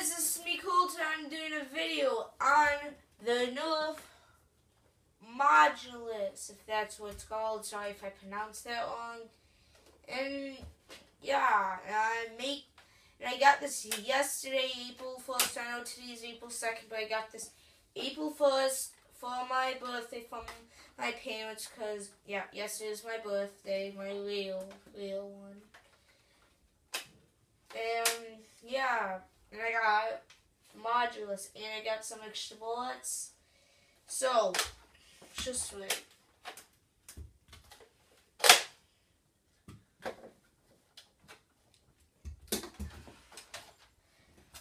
guys, this is me Colton. I'm doing a video on the Nerf Modulus, if that's what it's called. Sorry if I pronounced that wrong. And yeah, I make and I got this yesterday, April 1st. I know today's April 2nd, but I got this April 1st for my birthday from my parents because, yeah, yesterday is my birthday, my real, real one. And yeah, and I got modulus, and I got some extra bullets. So, just wait.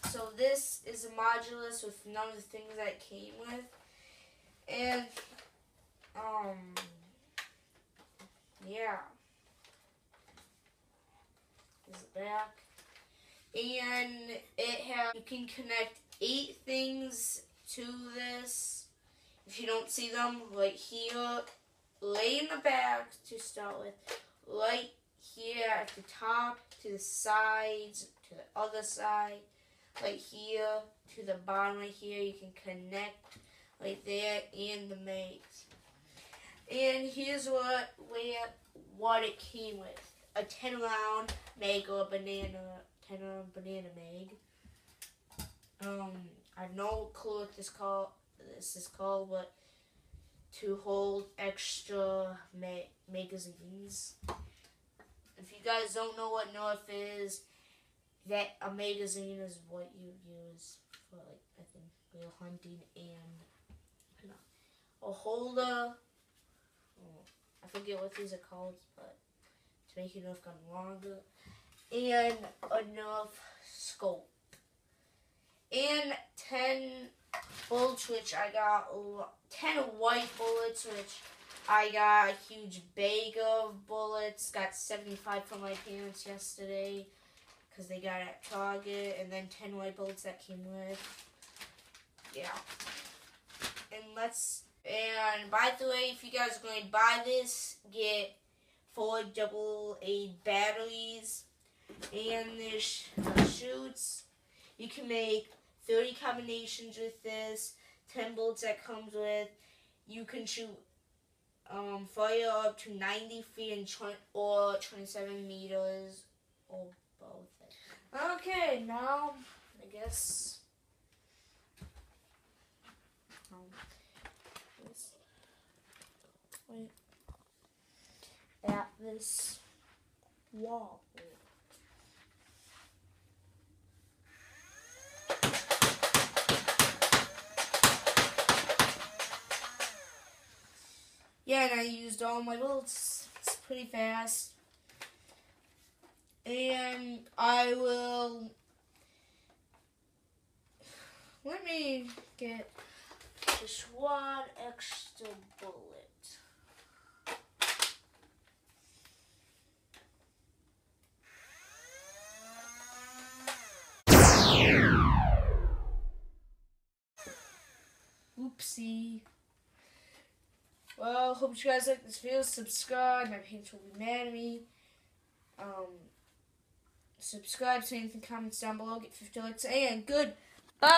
So this is a modulus with none of the things that it came with. And, um, yeah. Is it back? And it has you can connect eight things to this. If you don't see them, right here, lay in the back to start with, right here at the top, to the sides, to the other side, right here, to the bottom right here, you can connect right there in the maze. And here's what where what it came with. A 10 round mega banana Tenor Banana Mag. Um, I have no clue what this call this is called, but to hold extra ma magazines. If you guys don't know what Nerf is, that a magazine is what you use for like I think real hunting and a holder. Oh, I forget what these are called, but to make your Nerf gun longer and enough scope. And 10 bullets, which I got 10 white bullets, which I got a huge bag of bullets. Got 75 from my parents yesterday because they got at Target. And then 10 white bullets that came with. Yeah. And let's. And by the way, if you guys are going to buy this, get four double A batteries and there's shoots. You can make 30 combinations with this, 10 bolts that comes with. You can shoot um, fire up to 90 feet and 20, or 27 meters or both. Okay, now I guess. Um, wait. At this wall. Yeah, and I used all my bullets. It's pretty fast. And I will... Let me get just one extra bullet. Oopsie. Well, hope you guys like this video. Subscribe. My parents will be mad at me. Um, subscribe, say anything, comments down below. Get 50 likes. And good. Bye.